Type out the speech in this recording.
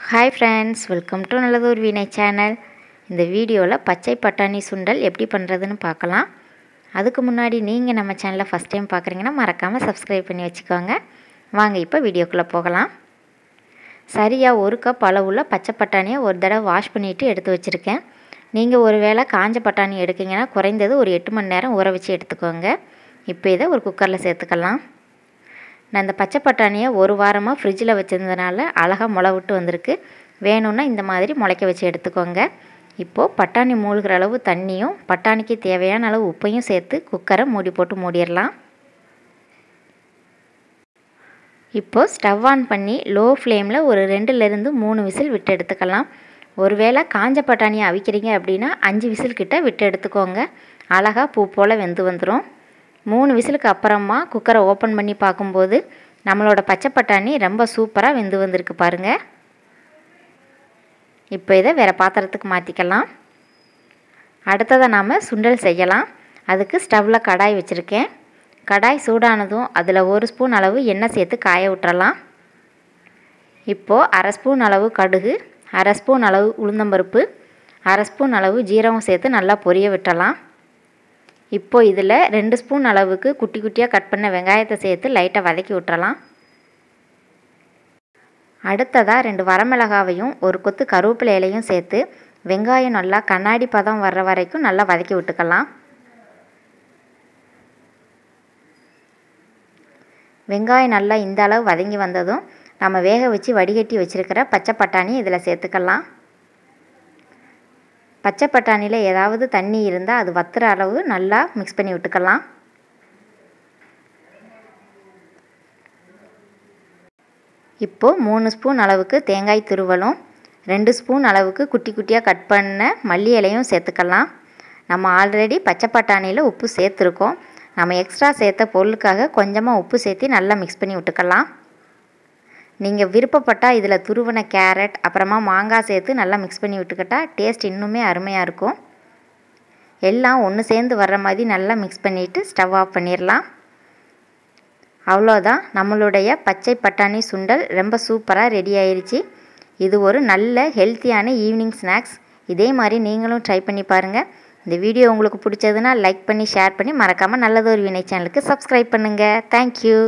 Hi friends welcome to Nallathur Veena channel இந்த வீடியோவில் பச்சை பட்டாணி சுண்டல் எப்படி பண்ணுறதுன்னு பார்க்கலாம். அதுக்கு முன்னாடி நீங்கள் நம்ம சேனலை ஃபஸ்ட் டைம் பார்க்குறீங்கன்னா மறக்காமல் சப்ஸ்கிரைப் பண்ணி வச்சுக்கோங்க. வாங்க இப்போ வீடியோக்குள்ளே போகலாம். சரியாக ஒரு கப் அளவுள்ள பச்சை பட்டாணியை ஒரு தடவை வாஷ் பண்ணிவிட்டு எடுத்து வச்சுருக்கேன். நீங்கள் ஒரு வேளை காஞ்ச பட்டாணி எடுக்கீங்கன்னா குறைந்தது ஒரு எட்டு மணி நேரம் ஊற வச்சு எடுத்துக்கோங்க. இப்போ இதை ஒரு குக்கரில் சேர்த்துக்கலாம். நான் இந்த பச்சை பட்டாணியை ஒரு வாரமாக ஃப்ரிட்ஜில் வச்சுருந்ததுனால அழகாக முளை விட்டு வந்திருக்கு. வேணும்னா இந்த மாதிரி முளைக்க வச்சு எடுத்துக்கோங்க. இப்போது பட்டாணி மூழ்கிற அளவு தண்ணியும் பட்டாணிக்கு தேவையான அளவு உப்பையும் சேர்த்து குக்கரை மூடி போட்டு மூடிடலாம். இப்போது ஸ்டவ் ஆன் பண்ணி லோ ஃப்ளேமில் ஒரு ரெண்டுலேருந்து மூணு விசில் விட்டு எடுத்துக்கலாம். ஒருவேளை காஞ்ச பட்டாணியை அவிக்கிறீங்க அப்படின்னா அஞ்சு விசில் கிட்ட விட்டு எடுத்துக்கோங்க. அழகாக பூ போல் வெந்து வந்துடும் மூணு விசிலுக்கு அப்புறமா குக்கரை ஓப்பன் பண்ணி பார்க்கும்போது நம்மளோட பச்சை பட்டாணி ரொம்ப சூப்பராக வெந்து வந்திருக்கு பாருங்கள் இப்போ இதை வேறு பாத்திரத்துக்கு மாற்றிக்கலாம் அடுத்ததை நாம் சுண்டல் செய்யலாம். அதுக்கு ஸ்டவ்வில் கடாய் வச்சுருக்கேன். கடாய் சூடானதும் அதில் ஒரு ஸ்பூன் அளவு எண்ணெய் சேர்த்து காய விட்டுறலாம். இப்போது அரை ஸ்பூன் அளவு கடுகு அரை ஸ்பூன் அளவு உளுந்தம்பருப்பு அரை ஸ்பூன் அளவு ஜீரகம் சேர்த்து நல்லா பொரிய விட்டலாம் இப்போ இதில் ரெண்டு ஸ்பூன் அளவுக்கு குட்டி குட்டியாக கட் பண்ண வெங்காயத்தை சேர்த்து லைட்டாக வதக்கி விட்டுறலாம். அடுத்ததாக ரெண்டு வரமிளகாவையும் ஒரு கொத்து கருவேப்பிலை இலையும் சேர்த்து வெங்காயம் நல்லா கண்ணாடி பதம் வர்ற வரைக்கும் நல்லா வதக்கி விட்டுக்கலாம். வெங்காயம் நல்லா இந்த அளவு வதங்கி வந்ததும் நம்ம வேக வச்சு வடிகட்டி வச்சுருக்கிற பச்சை பட்டாணி இதில் சேர்த்துக்கலாம். பச்சை பட்டாணியில் ஏதாவது தண்ணி இருந்தால் அது வத்துற அளவு நல்லா மிக்ஸ் பண்ணி விட்டுக்கலாம். இப்போது மூணு ஸ்பூன் அளவுக்கு தேங்காய் துருவலும் ரெண்டு ஸ்பூன் அளவுக்கு குட்டி குட்டியாக கட் பண்ண மல்லி இலையும் சேர்த்துக்கலாம். நம்ம ஆல்ரெடி பச்சை பட்டாணியில் உப்பு சேர்த்துருக்கோம். நம்ம எக்ஸ்ட்ரா சேர்த்த பொருளுக்காக கொஞ்சமாக உப்பு சேர்த்து நல்லா மிக்ஸ் பண்ணி விட்டுக்கலாம். நீங்கள் விருப்பப்பட்டால் இதில் துருவன கேரட் அப்புறமா மாங்காய் சேர்த்து நல்லா மிக்ஸ் பண்ணி விட்டுக்கிட்டால் டேஸ்ட் இன்னுமே அருமையாக இருக்கும். எல்லாம் ஒன்று சேர்ந்து வர்ற மாதிரி நல்லா மிக்ஸ் பண்ணிவிட்டு ஸ்டவ் ஆஃப் பண்ணிடலாம் அவ்வளோதான் நம்மளுடைய பச்சை பட்டாணி சுண்டல் ரொம்ப சூப்பராக ரெடி ஆயிடுச்சு இது ஒரு நல்ல ஹெல்த்தியான ஈவினிங் ஸ்நாக்ஸ் இதே மாதிரி நீங்களும் ட்ரை பண்ணி பாருங்கள் இந்த வீடியோ உங்களுக்கு பிடிச்சதுன்னா லைக் பண்ணி ஷேர் பண்ணி மறக்காமல் நல்லதொரு வினை சேனலுக்கு சப்ஸ்கிரைப் பண்ணுங்கள் தேங்க்யூ